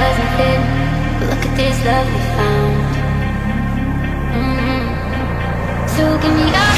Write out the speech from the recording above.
was nothing. But look at this love we found. Mm -hmm. So give me up.